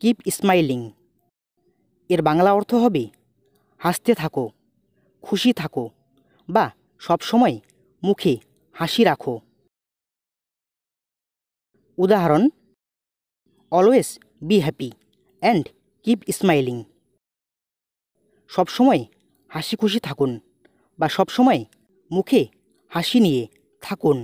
Keep smiling এর বাংলা অর্থ হবে, হাসতে থাকো, খুশি থাকো বা সবসময় মুখে হাসি রাখো। উদাহরণ always be happy and keep smiling সবসময় হাসি খুশি থাকুন বা সবসময় মুখে হাসি নিয়ে থাকুন।